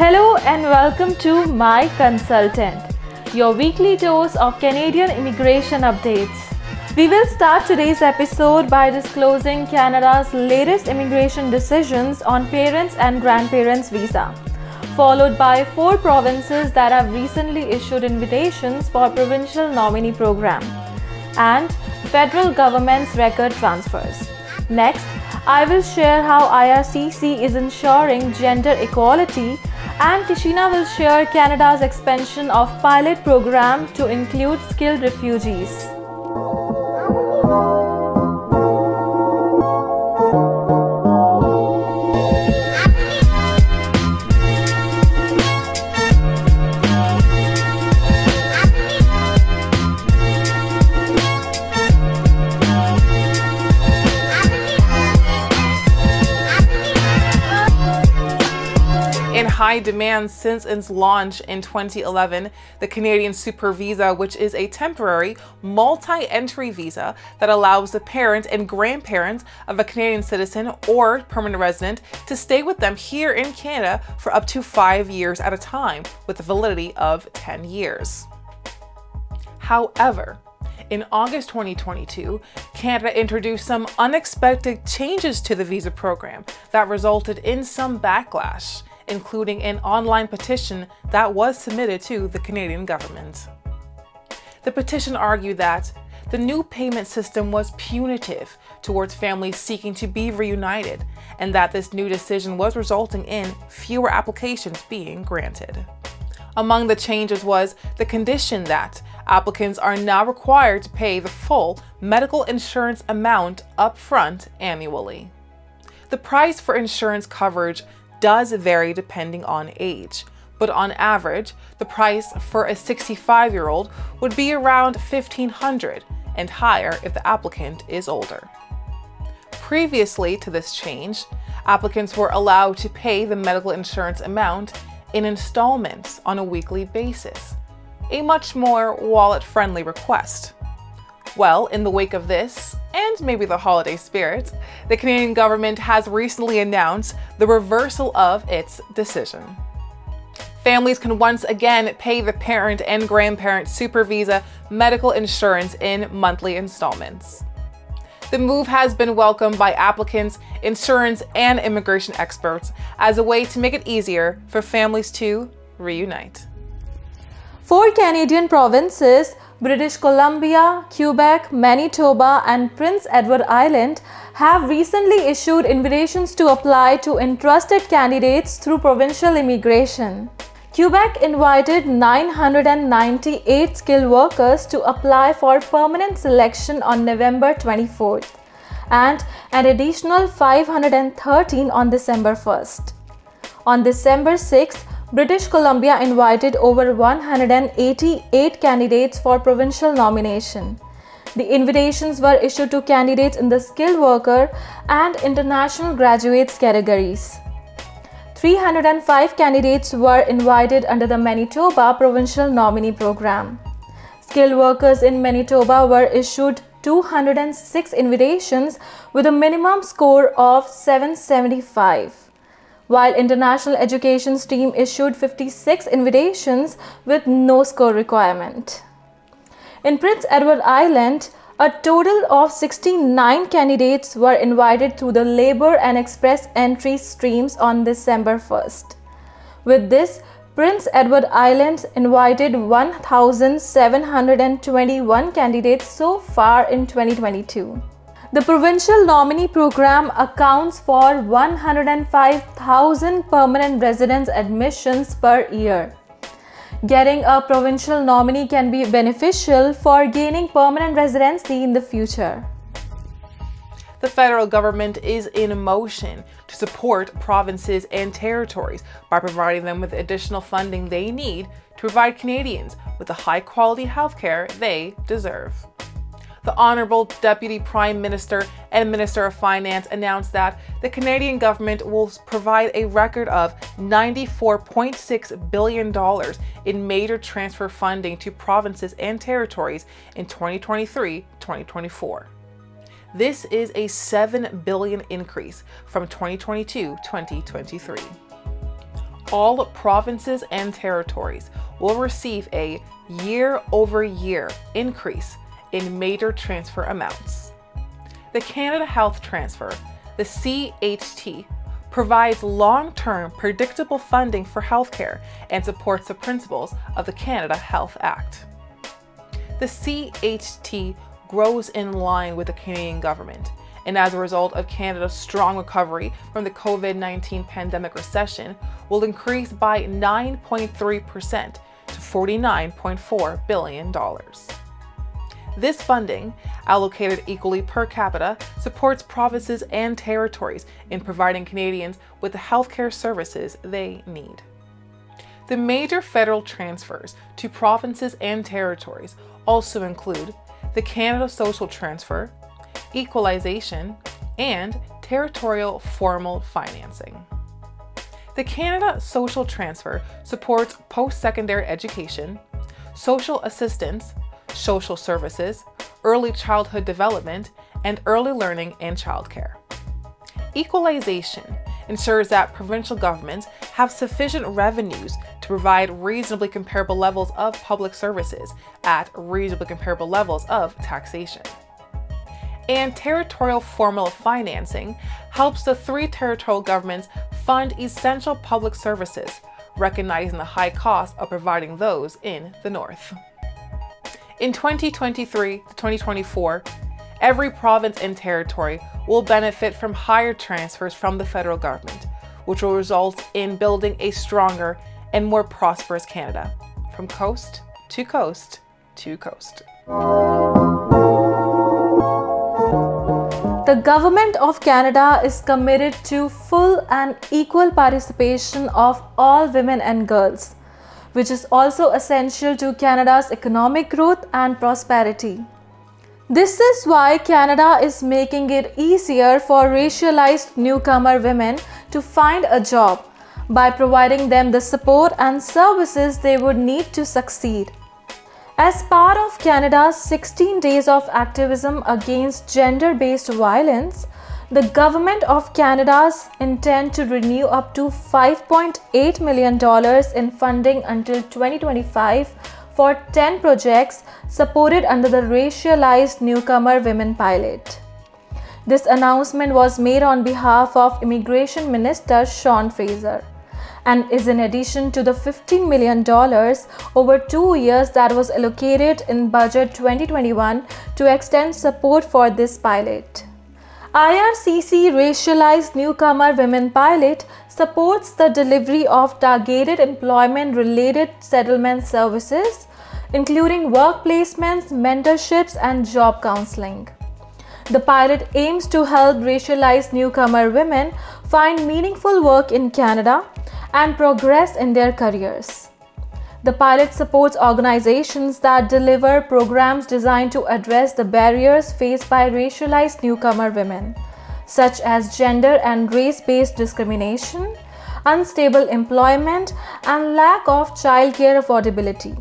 Hello and welcome to My Consultant, your weekly dose of Canadian immigration updates. We will start today's episode by disclosing Canada's latest immigration decisions on parents and grandparents' visa, followed by four provinces that have recently issued invitations for provincial nominee program, and federal government's record transfers. Next, I will share how IRCC is ensuring gender equality and Tashina will share Canada's expansion of pilot program to include skilled refugees. Demand since its launch in 2011, the Canadian Super Visa, which is a temporary multi-entry visa that allows the parent and grandparents of a Canadian citizen or permanent resident to stay with them here in Canada for up to five years at a time with a validity of 10 years. However, in August 2022, Canada introduced some unexpected changes to the visa program that resulted in some backlash including an online petition that was submitted to the Canadian government. The petition argued that the new payment system was punitive towards families seeking to be reunited, and that this new decision was resulting in fewer applications being granted. Among the changes was the condition that applicants are now required to pay the full medical insurance amount upfront annually. The price for insurance coverage does vary depending on age, but on average, the price for a 65 year old would be around 1500 and higher if the applicant is older. Previously to this change, applicants were allowed to pay the medical insurance amount in installments on a weekly basis, a much more wallet friendly request. Well, in the wake of this, and maybe the holiday spirit, the Canadian government has recently announced the reversal of its decision. Families can once again pay the parent and grandparent Super Visa medical insurance in monthly installments. The move has been welcomed by applicants, insurance, and immigration experts as a way to make it easier for families to reunite. Four Canadian provinces British Columbia, Quebec, Manitoba, and Prince Edward Island have recently issued invitations to apply to interested candidates through provincial immigration. Quebec invited 998 skilled workers to apply for permanent selection on November 24th and an additional 513 on December 1st. On December 6th, British Columbia invited over 188 candidates for provincial nomination. The invitations were issued to candidates in the skilled worker and international graduates categories. 305 candidates were invited under the Manitoba Provincial Nominee Program. Skilled workers in Manitoba were issued 206 invitations with a minimum score of 775 while International Education stream issued 56 invitations with no score requirement. In Prince Edward Island, a total of 69 candidates were invited through the Labour and Express entry streams on December 1st. With this, Prince Edward Island invited 1,721 candidates so far in 2022. The provincial nominee program accounts for 105,000 permanent residence admissions per year. Getting a provincial nominee can be beneficial for gaining permanent residency in the future. The federal government is in motion to support provinces and territories by providing them with additional funding they need to provide Canadians with the high quality healthcare they deserve the Honourable Deputy Prime Minister and Minister of Finance announced that the Canadian government will provide a record of $94.6 billion in major transfer funding to provinces and territories in 2023 2024. This is a 7 billion increase from 2022 2023. all provinces and territories will receive a year over year increase in major transfer amounts. The Canada Health Transfer, the CHT, provides long term predictable funding for healthcare and supports the principles of the Canada Health Act. The CHT grows in line with the Canadian government, and as a result of Canada's strong recovery from the COVID 19 pandemic recession, will increase by 9.3% to $49.4 billion. This funding, allocated equally per capita, supports provinces and territories in providing Canadians with the healthcare services they need. The major federal transfers to provinces and territories also include the Canada Social Transfer, Equalization, and Territorial Formula Financing. The Canada Social Transfer supports post secondary education, social assistance, social services, early childhood development, and early learning and childcare. Equalization ensures that provincial governments have sufficient revenues to provide reasonably comparable levels of public services at reasonably comparable levels of taxation. And territorial formula financing helps the three territorial governments fund essential public services, recognizing the high cost of providing those in the North. In 2023 to 2024, every province and territory will benefit from higher transfers from the federal government, which will result in building a stronger and more prosperous Canada, from coast to coast to coast. The Government of Canada is committed to full and equal participation of all women and girls which is also essential to Canada's economic growth and prosperity. This is why Canada is making it easier for racialized newcomer women to find a job by providing them the support and services they would need to succeed. As part of Canada's 16 days of activism against gender based violence, the Government of Canada's intend to renew up to $5.8 million in funding until 2025 for 10 projects supported under the Racialized Newcomer Women Pilot. This announcement was made on behalf of Immigration Minister Sean Fraser and is in addition to the $15 million over two years that was allocated in Budget 2021 to extend support for this pilot. IRCC Racialized Newcomer Women Pilot supports the delivery of targeted employment related settlement services, including work placements, mentorships, and job counseling. The pilot aims to help racialized newcomer women find meaningful work in Canada and progress in their careers. The pilot supports organizations that deliver programs designed to address the barriers faced by racialized newcomer women, such as gender and race based discrimination, unstable employment, and lack of childcare affordability.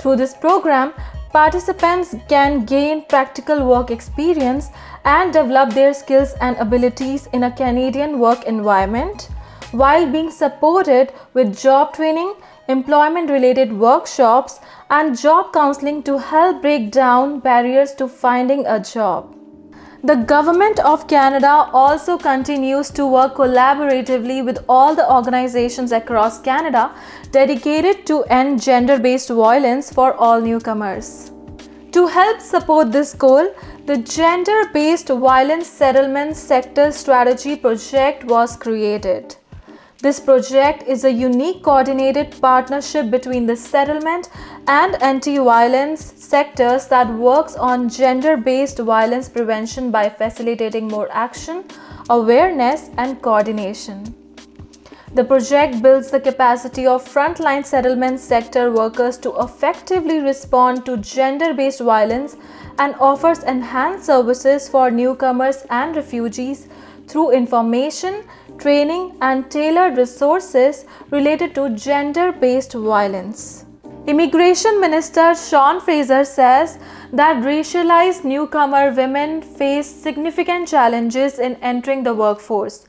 Through this program, participants can gain practical work experience and develop their skills and abilities in a Canadian work environment while being supported with job training employment related workshops, and job counseling to help break down barriers to finding a job. The Government of Canada also continues to work collaboratively with all the organizations across Canada dedicated to end gender based violence for all newcomers. To help support this goal, the Gender Based Violence Settlement Sector Strategy Project was created. This project is a unique coordinated partnership between the settlement and anti-violence sectors that works on gender-based violence prevention by facilitating more action, awareness and coordination. The project builds the capacity of frontline settlement sector workers to effectively respond to gender based violence and offers enhanced services for newcomers and refugees through information, training, and tailored resources related to gender based violence. Immigration Minister Sean Fraser says that racialized newcomer women face significant challenges in entering the workforce.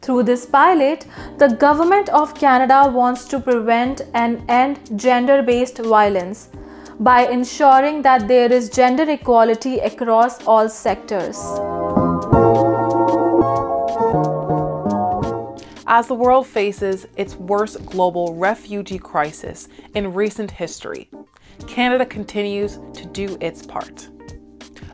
Through this pilot, the Government of Canada wants to prevent and end gender based violence by ensuring that there is gender equality across all sectors. As the world faces its worst global refugee crisis in recent history, Canada continues to do its part.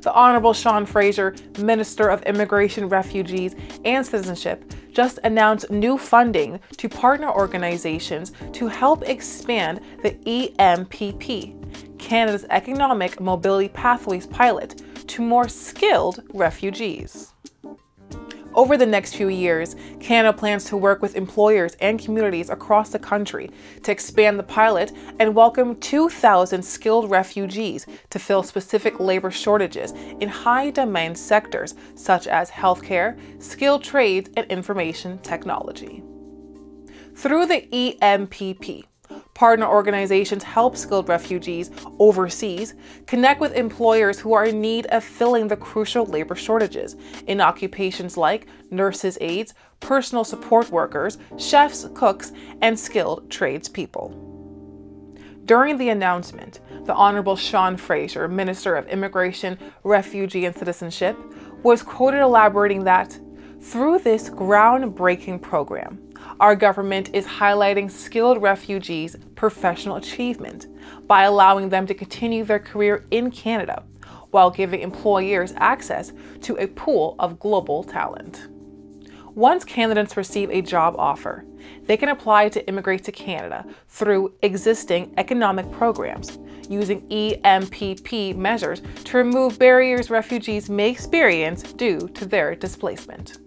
The Honorable Sean Fraser, Minister of Immigration, Refugees, and Citizenship, just announced new funding to partner organizations to help expand the EMPP, Canada's Economic Mobility Pathways pilot, to more skilled refugees. Over the next few years, Canada plans to work with employers and communities across the country to expand the pilot and welcome 2,000 skilled refugees to fill specific labor shortages in high demand sectors such as healthcare, skilled trades, and information technology. Through the EMPP, Partner organizations help skilled refugees overseas connect with employers who are in need of filling the crucial labor shortages in occupations like nurses' aides, personal support workers, chefs, cooks, and skilled tradespeople. During the announcement, the Honorable Sean Fraser, Minister of Immigration, Refugee, and Citizenship, was quoted elaborating that through this groundbreaking program, our government is highlighting skilled refugees' professional achievement by allowing them to continue their career in Canada while giving employers access to a pool of global talent. Once candidates receive a job offer, they can apply to immigrate to Canada through existing economic programs using EMPP measures to remove barriers refugees may experience due to their displacement.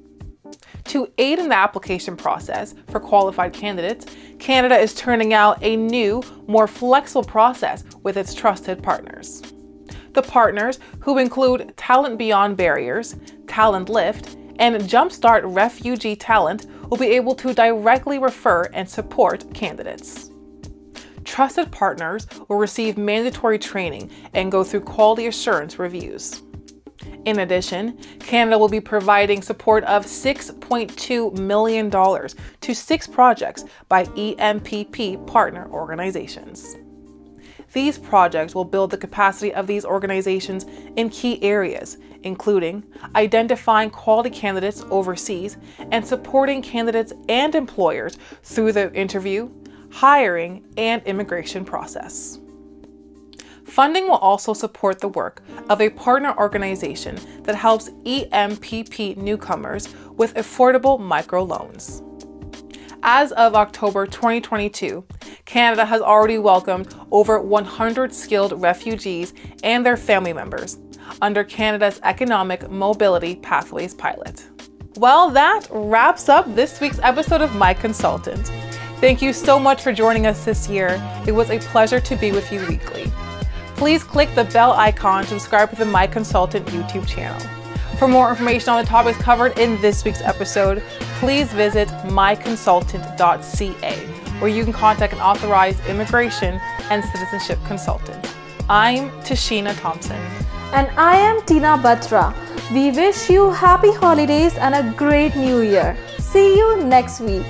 To aid in the application process for qualified candidates, Canada is turning out a new, more flexible process with its trusted partners. The partners, who include Talent Beyond Barriers, Talent Lift, and Jumpstart Refugee Talent, will be able to directly refer and support candidates. Trusted partners will receive mandatory training and go through quality assurance reviews. In addition, Canada will be providing support of $6.2 million to six projects by EMPP partner organizations. These projects will build the capacity of these organizations in key areas, including identifying quality candidates overseas and supporting candidates and employers through the interview, hiring, and immigration process. Funding will also support the work of a partner organization that helps EMPP newcomers with affordable microloans. As of October 2022, Canada has already welcomed over 100 skilled refugees and their family members under Canada's Economic Mobility Pathways pilot. Well, that wraps up this week's episode of My Consultant. Thank you so much for joining us this year. It was a pleasure to be with you weekly please click the bell icon to subscribe to the My Consultant YouTube channel. For more information on the topics covered in this week's episode, please visit myconsultant.ca, where you can contact an authorized immigration and citizenship consultant. I'm Tashina Thompson. And I am Tina Batra. We wish you happy holidays and a great new year. See you next week.